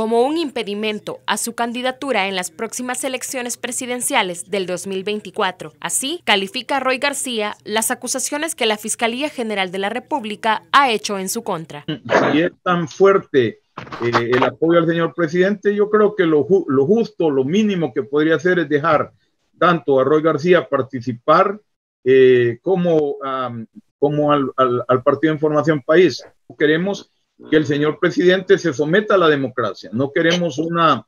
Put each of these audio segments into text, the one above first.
como un impedimento a su candidatura en las próximas elecciones presidenciales del 2024. Así, califica Roy García las acusaciones que la Fiscalía General de la República ha hecho en su contra. Si es tan fuerte eh, el apoyo al señor presidente, yo creo que lo, justo, lo mínimo que podría hacer es dejar tanto a Roy García participar eh, como, como al, al, Partido de Información País. Queremos que el señor presidente se someta a la democracia. No queremos una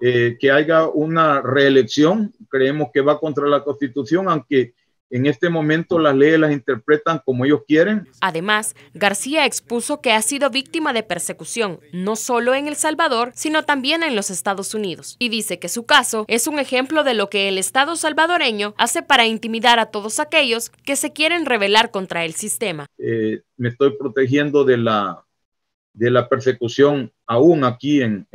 eh, que haya una reelección. Creemos que va contra la Constitución, aunque en este momento las leyes las interpretan como ellos quieren. Además, García expuso que ha sido víctima de persecución, no solo en El Salvador, sino también en los Estados Unidos. Y dice que su caso es un ejemplo de lo que el Estado salvadoreño hace para intimidar a todos aquellos que se quieren rebelar contra el sistema. Eh, me estoy protegiendo de la, de la persecución aún aquí en,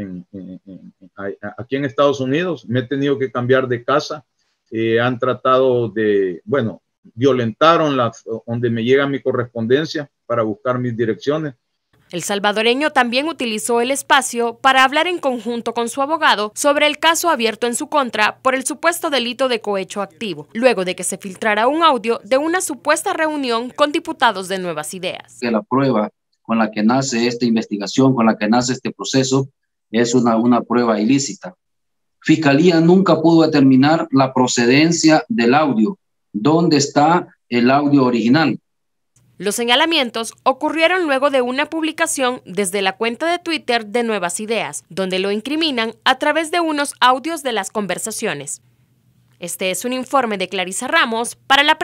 aquí en Estados Unidos. Me he tenido que cambiar de casa eh, han tratado de, bueno, violentaron las, donde me llega mi correspondencia para buscar mis direcciones. El salvadoreño también utilizó el espacio para hablar en conjunto con su abogado sobre el caso abierto en su contra por el supuesto delito de cohecho activo, luego de que se filtrara un audio de una supuesta reunión con diputados de Nuevas Ideas. la prueba con la que nace esta investigación, con la que nace este proceso, es una, una prueba ilícita. Fiscalía nunca pudo determinar la procedencia del audio. ¿Dónde está el audio original? Los señalamientos ocurrieron luego de una publicación desde la cuenta de Twitter de Nuevas Ideas, donde lo incriminan a través de unos audios de las conversaciones. Este es un informe de Clarisa Ramos para la.